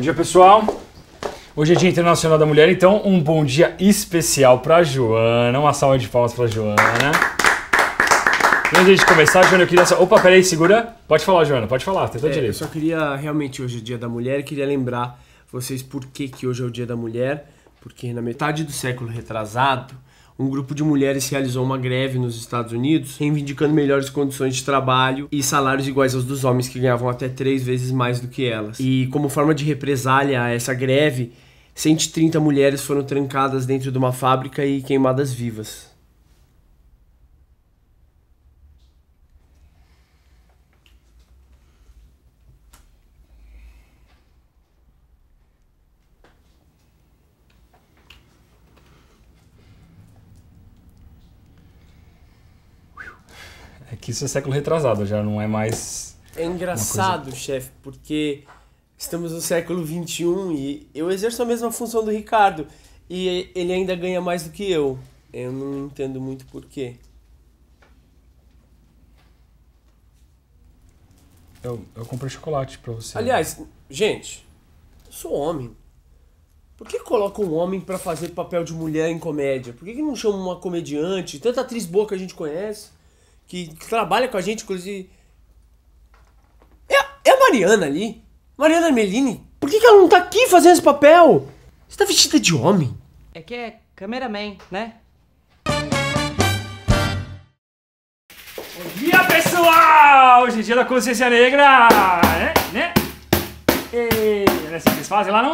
Bom dia, pessoal. Hoje é Dia Internacional da Mulher, então um bom dia especial para Joana. Uma salva de palmas para Joana. E antes de começar, Joana, eu queria. Opa, peraí, segura. Pode falar, Joana, pode falar, tenta É, eu direito. só queria, realmente, hoje é Dia da Mulher, e queria lembrar vocês por que, que hoje é o Dia da Mulher, porque na metade do século retrasado, um grupo de mulheres realizou uma greve nos Estados Unidos, reivindicando melhores condições de trabalho e salários iguais aos dos homens, que ganhavam até três vezes mais do que elas. E como forma de represália a essa greve, 130 mulheres foram trancadas dentro de uma fábrica e queimadas vivas. Que isso é século retrasado, já não é mais. É engraçado, chefe, porque estamos no século XXI e eu exerço a mesma função do Ricardo e ele ainda ganha mais do que eu. Eu não entendo muito porquê. Eu, eu comprei chocolate pra você. Aliás, gente, eu sou homem. Por que coloca um homem pra fazer papel de mulher em comédia? Por que, que não chama uma comediante? Tanta atriz boa que a gente conhece, que, que trabalha com a gente, inclusive. É, a- é a Mariana ali. Mariana Melini. Por que, que ela não tá aqui fazendo esse papel? Você tá vestida de homem? É que é cameraman, né? Bom dia, pessoal! Hoje é dia da consciência negra! Né? Né? E... Não é assim que eles fazem lá, não?